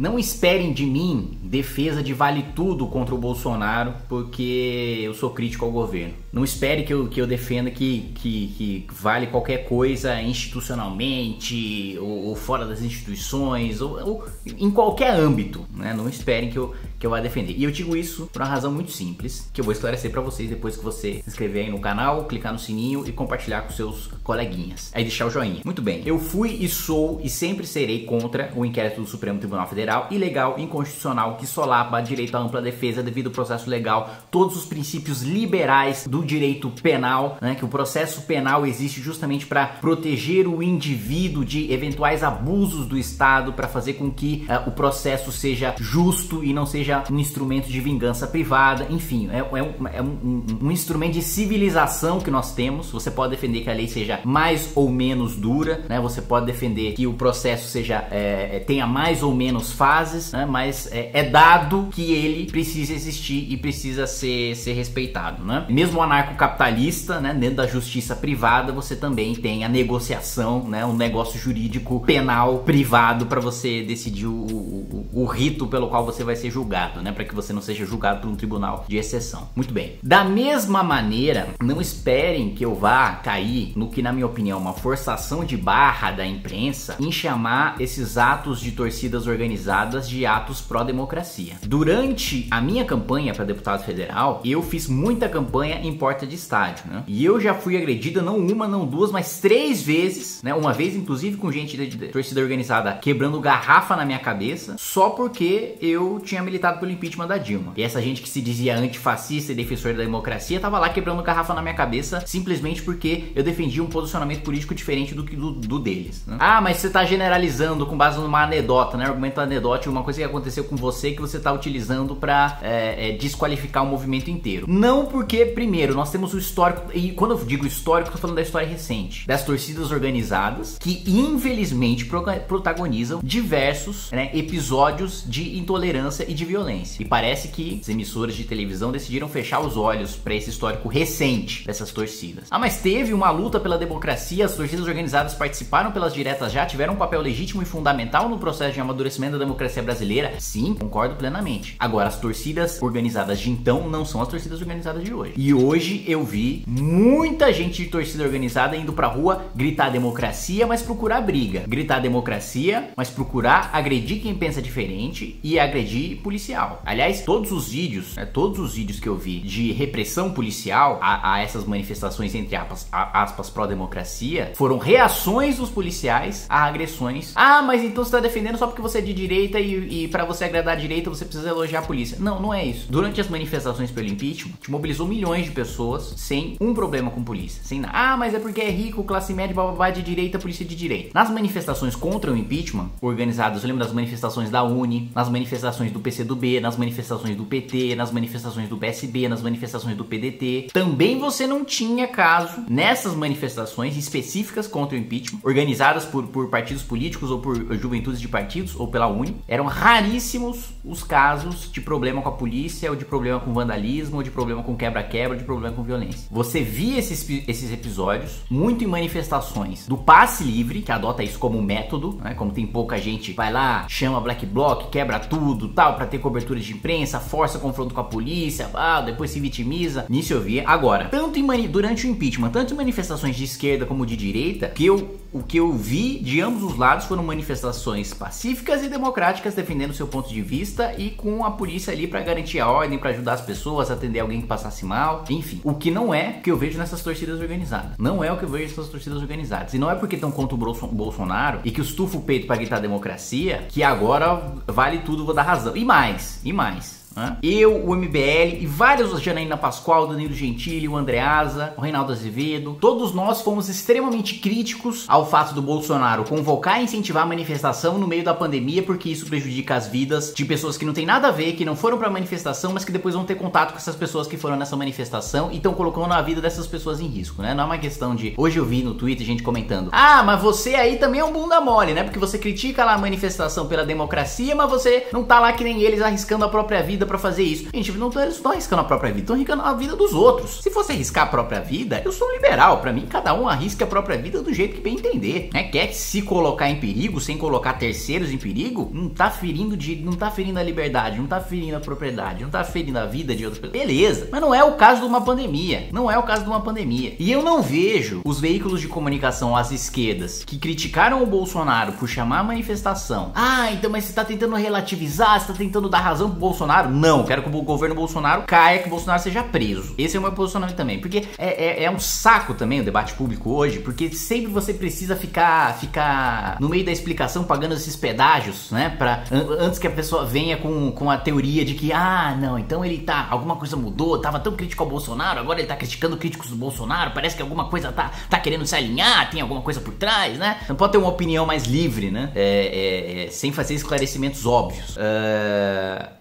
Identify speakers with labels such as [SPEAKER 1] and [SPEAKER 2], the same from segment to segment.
[SPEAKER 1] não esperem de mim defesa de vale tudo contra o Bolsonaro, porque eu sou crítico ao governo. Não espere que eu, que eu defenda que, que, que vale qualquer coisa institucionalmente ou, ou fora das instituições ou, ou, em qualquer âmbito. Né? Não esperem que eu, que eu vá defender. E eu digo isso por uma razão muito simples, que eu vou esclarecer para vocês depois que você se inscrever aí no canal, clicar no sininho e compartilhar com seus coleguinhas. Aí deixar o joinha. Muito bem. Eu fui e sou e sempre serei contra o inquérito do Supremo Tribunal Federal, ilegal, inconstitucional, que solapa direito à ampla defesa devido ao processo legal, todos os princípios liberais do direito penal, né, que o processo penal existe justamente para proteger o indivíduo de eventuais abusos do Estado, para fazer com que uh, o processo seja justo e não seja um instrumento de vingança privada, enfim, é, é, um, é um, um, um instrumento de civilização que nós temos. Você pode defender que a lei seja mais ou menos dura, né? Você pode defender que o processo seja é, tenha mais ou menos fases, né? Mas é, é dado que ele precisa existir e precisa ser, ser respeitado, né? Mesmo o anarcocapitalista, né? Dentro da justiça privada, você também tem a negociação, né? Um negócio jurídico penal privado para você decidir o, o, o, rito pelo qual você vai ser julgado, né? Para que você não seja julgado por um tribunal de exceção. Muito bem. Da mesma maneira, não esperem que eu vá cair no que, na minha opinião, é uma forçação de barra da imprensa em chamar esses atos de torcidas organizadas de atos pró-democracia. Durante a minha campanha para deputado federal, eu fiz muita campanha em porta de estádio, né? E eu já fui agredida não uma, não duas, mas três vezes, né? Uma vez, inclusive, com gente de, de torcida organizada quebrando garrafa na minha cabeça, só porque eu tinha militado pelo impeachment da Dilma. E essa gente que se dizia antifascista e defensor da democracia tava lá quebrando garrafa na minha cabeça simplesmente porque eu defendia um posicionamento político diferente do que do, do deles. Né? Ah, mas você tá generalizando com base numa anedota, né? Argumento anedótico, uma coisa que aconteceu com você que você tá utilizando para é, é, desqualificar o movimento inteiro. Não porque, primeiro, nós temos o histórico, e quando eu digo histórico, tô falando da história recente, das torcidas organizadas que infelizmente protagonizam diversos né, episódios de intolerância e de violência. E parece que as emissoras de televisão decidiram fechar os olhos para esse histórico recente dessas torcidas. Ah, mas teve uma luta pela democracia, as torcidas organizadas participaram pelas diretas já, tiveram um papel legítimo e fundamental no processo de amadurecimento da democracia brasileira? Sim, concordo plenamente. Agora, as torcidas organizadas de então não são as torcidas organizadas de hoje. E hoje eu vi muita gente de torcida organizada indo pra rua gritar democracia, mas procurar briga. Gritar democracia, mas procurar agredir quem pensa diferente e agredir policial. Aliás, todos os vídeos, né, todos os vídeos que eu vi de repressão policial a, a essas manifestações entre aspas, aspas pró-democracia foram reações dos policiais a agressões. Ah, mas então você tá defendendo só porque você é de direita e, e para você agradar a direita você precisa elogiar a polícia. Não, não é isso. Durante as manifestações pelo impeachment, te mobilizou milhões de pessoas sem um problema com polícia. Sem nada. Ah, mas é porque é rico, classe média, bababá de direita, polícia de direita. Nas manifestações contra o impeachment, organizadas, lembro das manifestações da Uni, nas manifestações do PCdoB, nas manifestações do PT, nas manifestações do PSB, nas manifestações do PDT, também você não tinha caso nessas manifestações específicas contra o impeachment, organizadas por, por partidos políticos ou por juventudes de partidos ou pela Uni, eram raríssimos os casos de problema com a polícia ou de problema com vandalismo ou de problema com quebra-quebra, de problema com violência. Você via esses, esses episódios muito em manifestações do passe livre, que adota isso como método, né? Como tem pouca gente, vai lá, chama Black Bloc, quebra tudo, tal, para ter cobertura de imprensa, força confronto com a polícia, ah, depois se vitimiza. Nisso eu via. Agora, tanto em durante o impeachment, tanto em manifestações de esquerda como de direita, que eu o que eu vi de ambos os lados foram manifestações pacíficas e democráticas defendendo seu ponto de vista e com a polícia ali para garantir a ordem, para ajudar as pessoas, atender alguém que passasse mal, enfim. O que não é o que eu vejo nessas torcidas organizadas. Não é o que eu vejo nessas torcidas organizadas. E não é porque estão contra o Bolsonaro e que estufa o peito para gritar democracia que agora vale tudo, vou dar razão. E mais, e mais. Né? Eu, o MBL e vários, Janaína Pascoal, Danilo Gentili, o Andreasa, o Reinaldo Azevedo, todos nós fomos extremamente críticos ao fato do Bolsonaro convocar e incentivar a manifestação no meio da pandemia, porque isso prejudica as vidas de pessoas que não tem nada a ver, que não foram pra manifestação, mas que depois vão ter contato com essas pessoas que foram nessa manifestação e estão colocando a vida dessas pessoas em risco, né? Não é uma questão de. Hoje eu vi no Twitter gente comentando: Ah, mas você aí também é um bunda mole, né? Porque você critica lá a manifestação pela democracia, mas você não tá lá que nem eles arriscando a própria vida vida para fazer isso. Gente, não tô, estão arriscando a própria vida, estão arriscando a vida dos outros. Se fosse arriscar a própria vida, eu sou liberal. Para mim, cada um arrisca a própria vida do jeito que bem entender. Né? Quer se colocar em perigo sem colocar terceiros em perigo, não tá ferindo de, não tá ferindo a liberdade, não tá ferindo a propriedade, não tá ferindo a vida de outras pessoas. Beleza, mas não é o caso de uma pandemia. Não é o caso de uma pandemia. E eu não vejo os veículos de comunicação às esquerdas que criticaram o Bolsonaro por chamar a manifestação. Ah, então mas você tá tentando relativizar, você tá tentando dar razão pro Bolsonaro? Não, quero que o governo Bolsonaro caia, que o Bolsonaro seja preso. Esse é o meu posicionamento também. Porque é, é, é um saco também o debate público hoje, porque sempre você precisa ficar, ficar no meio da explicação pagando esses pedágios, né? Pra, an antes que a pessoa venha com, com a teoria de que, ah, não, então ele tá, alguma coisa mudou, tava tão crítico ao Bolsonaro, agora ele tá criticando críticos do Bolsonaro, parece que alguma coisa tá, tá querendo se alinhar, tem alguma coisa por trás, né? Não pode ter uma opinião mais livre, né? É, é, é, sem fazer esclarecimentos óbvios. Uh...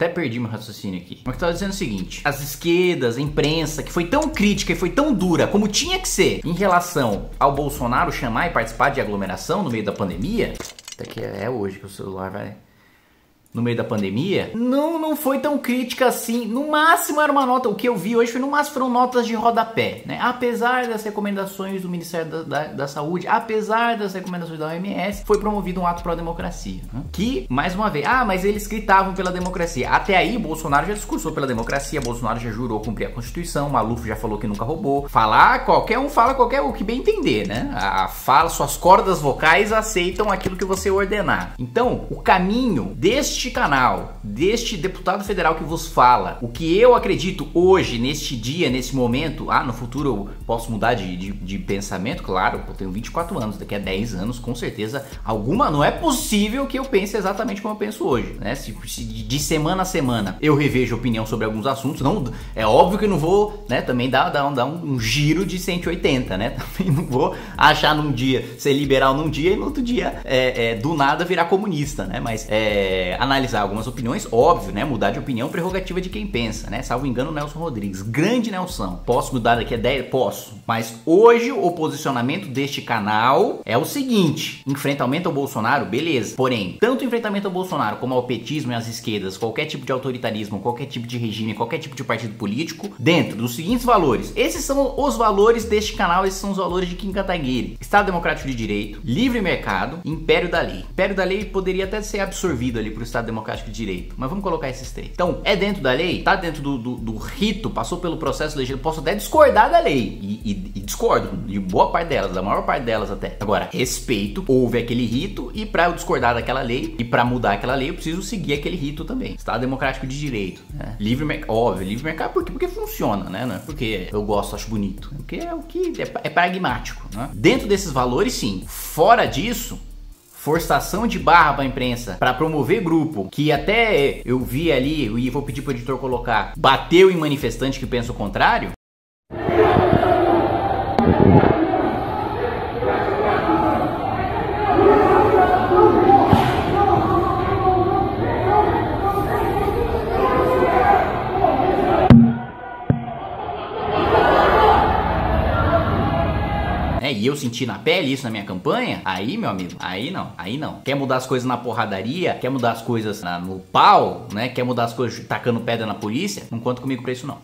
[SPEAKER 1] Até perdi meu raciocínio aqui. Mas eu tava dizendo o seguinte: as esquerdas, a imprensa, que foi tão crítica e foi tão dura como tinha que ser em relação ao Bolsonaro chamar e participar de aglomeração no meio da pandemia. Até que é hoje que o celular vai no meio da pandemia, não, não foi tão crítica assim. No máximo era uma nota, o que eu vi hoje foi no máximo foram notas de rodapé, né? Apesar das recomendações do Ministério da, da, da Saúde, apesar das recomendações da OMS, foi promovido um ato pró-democracia. Né? Que, mais uma vez, ah, mas eles gritavam pela democracia. Até aí, Bolsonaro já discursou pela democracia, Bolsonaro já jurou cumprir a Constituição, Maluf já falou que nunca roubou. Falar, qualquer um fala qualquer o que bem entender, né? A, fala, suas cordas vocais aceitam aquilo que você ordenar. Então, o caminho deste deste canal, deste deputado federal que vos fala, o que eu acredito hoje, neste dia, nesse momento, ah, no futuro eu posso mudar de, de, de pensamento, claro, eu tenho 24 anos, daqui a 10 anos, com certeza, alguma, não é possível que eu pense exatamente como eu penso hoje, né? Se, se de semana a semana eu revejo opinião sobre alguns assuntos, não, é óbvio que eu não vou, né, também dar, dar, dar um, um giro de 180, né? Também não vou achar num dia ser liberal num dia e no outro dia é, é, do nada virar comunista, né? Mas é, analisar algumas opiniões, óbvio, né? Mudar de opinião, prerrogativa de quem pensa, né? Salvo engano, Nelson Rodrigues. Grande Nelson. Posso mudar daqui a 10? Posso. Mas hoje o posicionamento deste canal é o seguinte: enfrentamento ao Bolsonaro, beleza. Porém, tanto enfrentamento ao Bolsonaro como ao petismo e às esquerdas, qualquer tipo de autoritarismo, qualquer tipo de regime, qualquer tipo de partido político, dentro dos seguintes valores. Esses são os valores deste canal, esses são os valores de Kim Kataguiri. Estado Democrático de Direito, livre mercado, império da lei. Império da lei poderia até ser absorvido ali pro Estado Estado Democrático de Direito. Mas vamos colocar esses três. Então, é dentro da lei? Tá dentro do, do, do rito, passou pelo processo legislativo. Posso até discordar da lei. E, e, e, discordo de boa parte delas, da maior parte delas até. Agora, respeito, houve aquele rito e para eu discordar daquela lei e para mudar aquela lei, eu preciso seguir aquele rito também. Estado Democrático de Direito. Né? Livre mercado, óbvio, livre mercado porque, porque funciona, né? Não é porque eu gosto, acho bonito. Porque é o que é, é pragmático. Né? Dentro desses valores, sim. Fora disso, forçação de barra para a imprensa para promover grupo que até eu vi ali e vou pedir para o editor colocar bateu em manifestante que pensa o contrário e eu senti na pele isso na minha campanha, aí, meu amigo, aí não, aí não. Quer mudar as coisas na porradaria, quer mudar as coisas na, no pau, né? Quer mudar as coisas tacando pedra na polícia? Não conta comigo pra isso não.